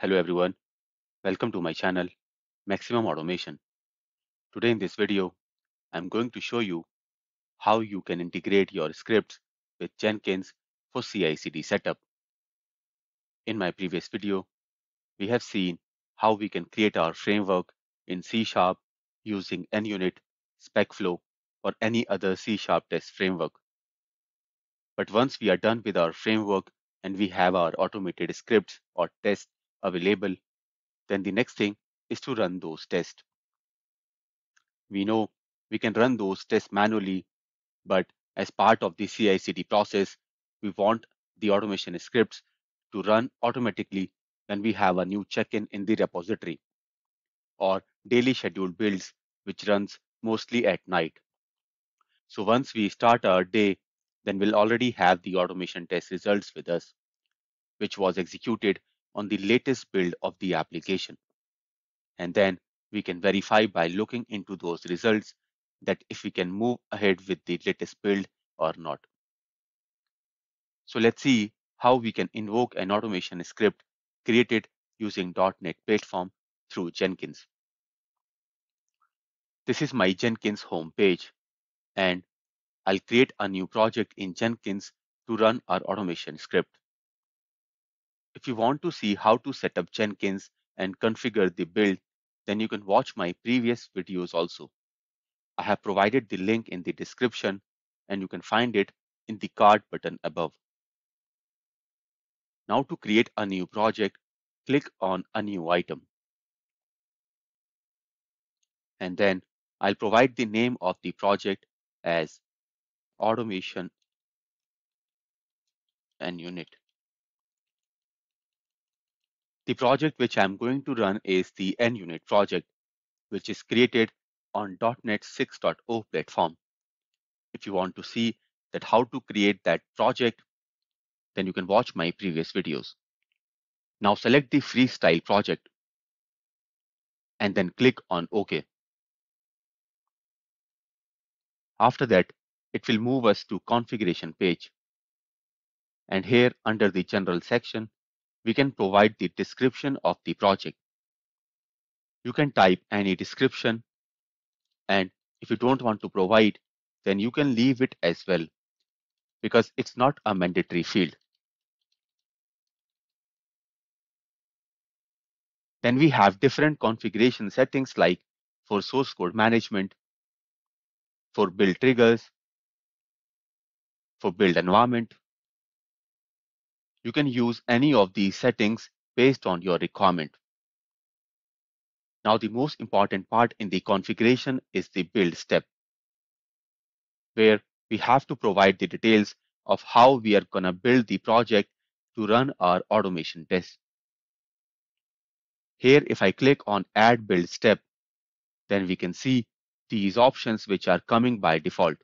Hello everyone, welcome to my channel Maximum Automation. Today in this video, I'm going to show you how you can integrate your scripts with Jenkins for CI/CD setup. In my previous video, we have seen how we can create our framework in C Sharp using NUnit, SpecFlow, or any other C Sharp test framework. But once we are done with our framework and we have our automated scripts or tests available, then the next thing is to run those tests. We know we can run those tests manually, but as part of the CI/CD process, we want the automation scripts to run automatically when we have a new check-in in the repository or daily scheduled builds, which runs mostly at night. So once we start our day, then we'll already have the automation test results with us, which was executed on the latest build of the application. And then we can verify by looking into those results that if we can move ahead with the latest build or not. So let's see how we can invoke an automation script created using .NET Platform through Jenkins. This is my Jenkins home page, and I'll create a new project in Jenkins to run our automation script. If you want to see how to set up Jenkins and configure the build, then you can watch my previous videos also. I have provided the link in the description and you can find it in the card button above. Now to create a new project, click on a new item. And then I'll provide the name of the project as automation NUnit. The project which I'm going to run is the NUnit project, which is created on .NET 6.0 platform. If you want to see that how to create that project, then you can watch my previous videos. Now select the freestyle project and then click on OK. After that, it will move us to configuration page. And here under the general section, we can provide the description of the project. You can type any description and if you don't want to provide, then you can leave it as well because it's not a mandatory field. Then we have different configuration settings like for source code management, for build triggers, for build environment, you can use any of these settings based on your requirement. Now the most important part in the configuration is the build step, where we have to provide the details of how we are going to build the project to run our automation test. Here, if I click on add build step, then we can see these options which are coming by default.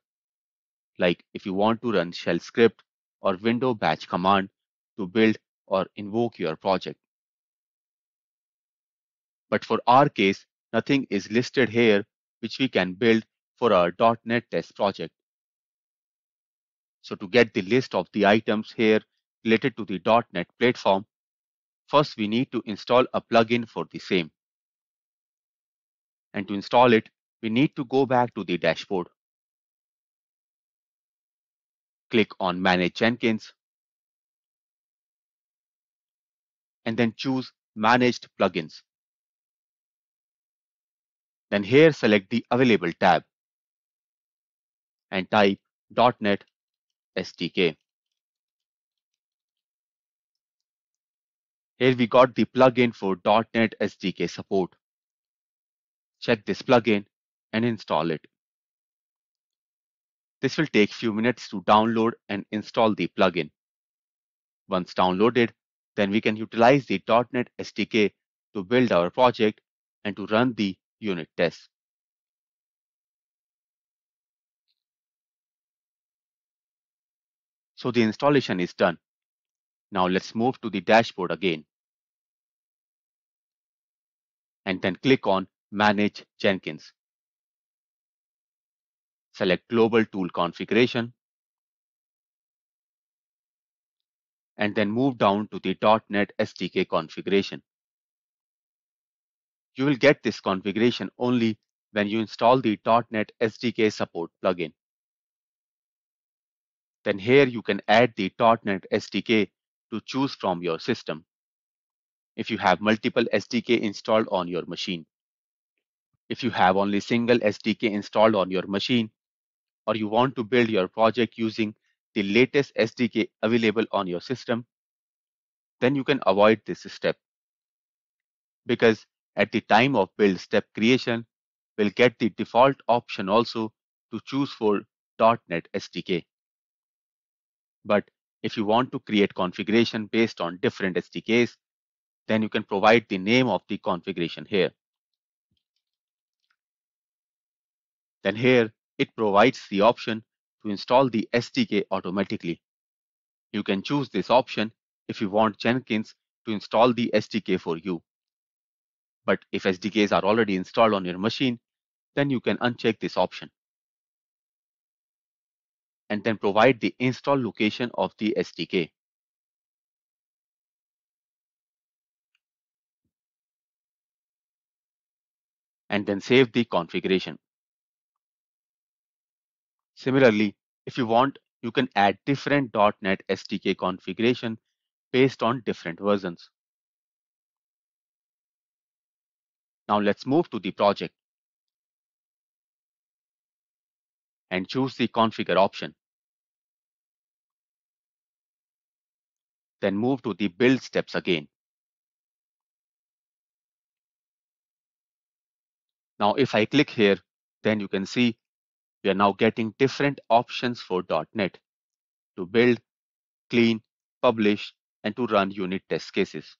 Like if you want to run shell script or window batch command, to build or invoke your project. But for our case, nothing is listed here which we can build for our .NET test project. So to get the list of the items here related to the .NET platform, first we need to install a plugin for the same. And to install it, we need to go back to the dashboard. Click on Manage Jenkins and then choose Managed Plugins. Then here select the Available tab and type .NET SDK. Here we got the plugin for .NET SDK support. Check this plugin and install it. This will take few minutes to download and install the plugin. Once downloaded, then we can utilize the .NET SDK to build our project and to run the unit tests. So the installation is done. Now let's move to the dashboard again. And then click on Manage Jenkins. Select Global Tool Configuration and then move down to the .NET SDK configuration. You will get this configuration only when you install the .NET SDK support plugin. Then here you can add the .NET SDK to choose from your system if you have multiple SDK installed on your machine. If you have only single SDK installed on your machine, or you want to build your project using the latest SDK available on your system, then you can avoid this step. Because at the time of build step creation, we'll get the default option also to choose for .NET SDK. But if you want to create configuration based on different SDKs, then you can provide the name of the configuration here. Then here, it provides the option to install the SDK automatically. You can choose this option if you want Jenkins to install the SDK for you. But if SDKs are already installed on your machine, then you can uncheck this option. And then provide the install location of the SDK. And then save the configuration. Similarly, if you want, you can add different .NET SDK configuration based on different versions. Now let's move to the project and choose the configure option. Then move to the build steps again. Now if I click here, then you can see we are now getting different options for .NET to build, clean, publish, and to run unit test cases.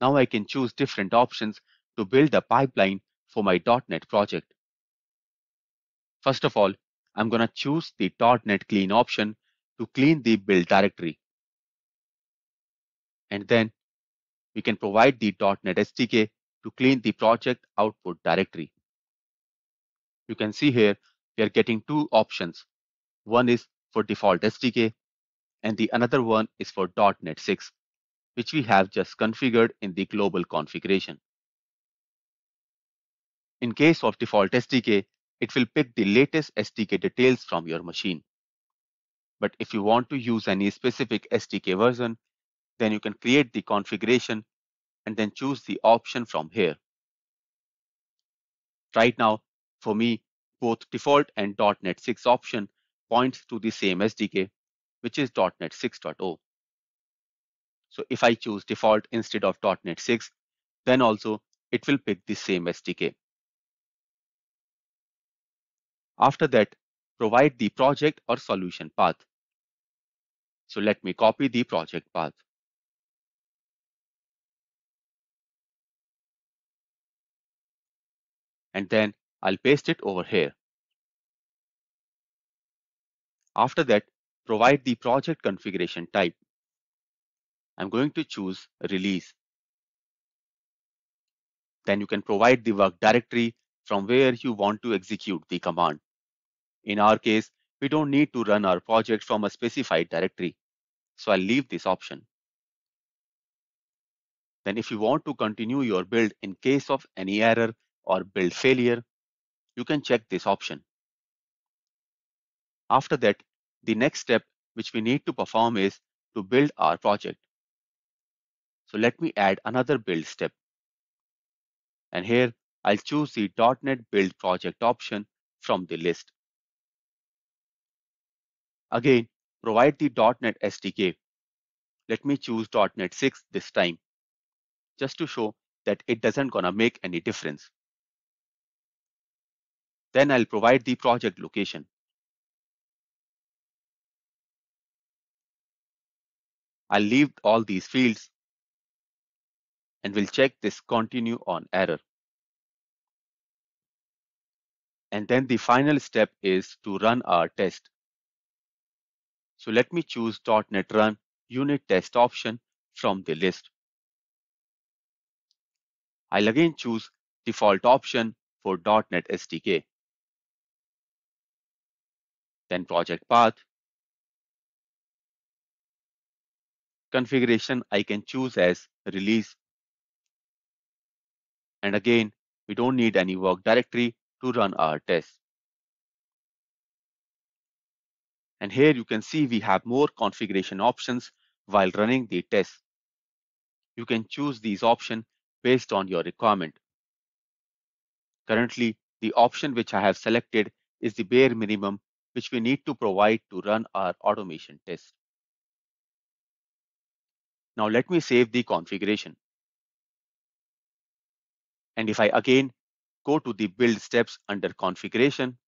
Now I can choose different options to build a pipeline for my .NET project. First of all, I'm going to choose the .NET Clean option to clean the build directory. And then we can provide the .NET SDK to clean the project output directory. You can see here we are getting two options. One is for default SDK and the another one is for .NET 6, which we have just configured in the global configuration. In case of default SDK, it will pick the latest SDK details from your machine. But if you want to use any specific SDK version, then you can create the configuration and then choose the option from here. Right now, for me, both default and .NET 6 option points to the same SDK, which is .NET 6.0. So if I choose default instead of .NET 6, then also it will pick the same SDK. After that, provide the project or solution path. So let me copy the project path. And then I'll paste it over here. After that, provide the project configuration type. I'm going to choose release. Then you can provide the work directory from where you want to execute the command. In our case, we don't need to run our project from a specified directory, so I'll leave this option. Then if you want to continue your build in case of any error or build failure, you can check this option. After that, the next step which we need to perform is to build our project. So let me add another build step. And here I'll choose the .NET Build Project option from the list. Again, provide the .NET SDK. Let me choose .NET 6 this time, just to show that it doesn't gonna make any difference. Then I'll provide the project location. I'll leave all these fields and we'll check this continue on error. And then the final step is to run our test. So let me choose .NET Run Unit Test option from the list. I'll again choose default option for .NET SDK. Then project path. Configuration I can choose as release And again, we don't need any work directory to run our test. And here you can see we have more configuration options while running the test. You can choose these options based on your requirement. Currently, the option which I have selected is the bare minimum which we need to provide to run our automation test. Now let me save the configuration. And if I again go to the build steps under configuration,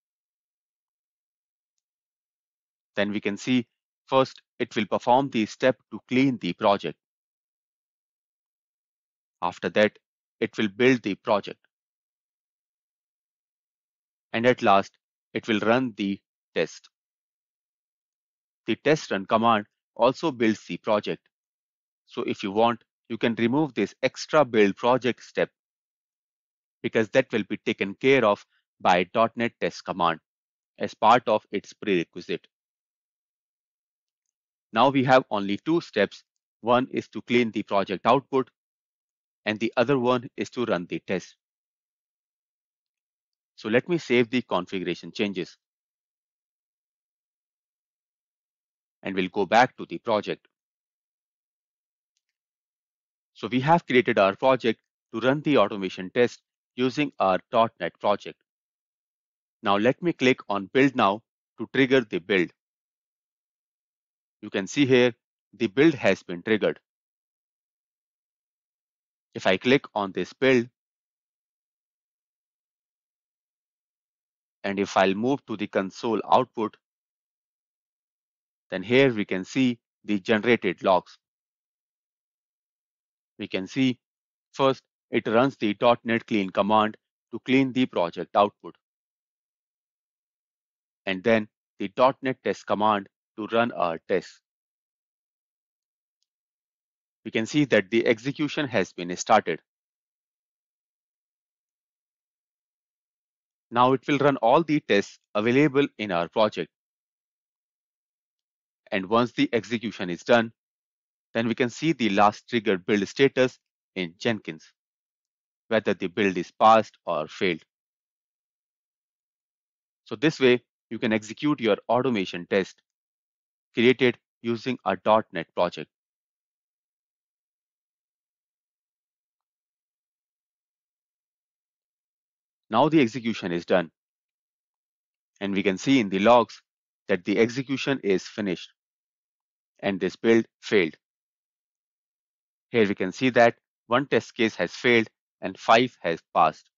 then we can see first it will perform the step to clean the project. After that, it will build the project. And at last, it will run the test. The test run command also builds the project. So if you want, you can remove this extra build project step because that will be taken care of by .NET test command as part of its prerequisite. Now we have only two steps. One is to clean the project output and the other one is to run the test. So let me save the configuration changes. And we'll go back to the project. So we have created our project to run the automation test using our .NET project. Now let me click on Build Now to trigger the build. You can see here the build has been triggered. If I click on this build, and if I'll move to the console output, then here we can see the generated logs. We can see first it runs the .NET clean command to clean the project output. And then the .NET test command to run our tests. We can see that the execution has been started. Now it will run all the tests available in our project. And once the execution is done, then we can see the last triggered build status in Jenkins, whether the build is passed or failed. So this way, you can execute your automation test created using a .NET project. Now the execution is done. And we can see in the logs that the execution is finished and this build failed. Here we can see that one test case has failed and five has passed.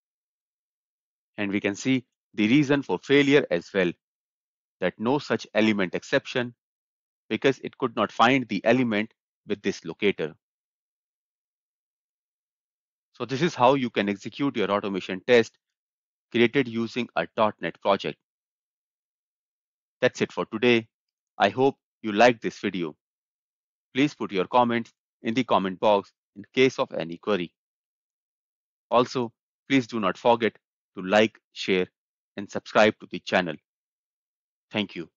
And we can see the reason for failure as well, that no such element exception because it could not find the element with this locator. So this is how you can execute your automation test created using a .NET project. That's it for today. I hope you liked this video. Please put your comments in the comment box in case of any query. Also, please do not forget to like, share, and subscribe to the channel. Thank you.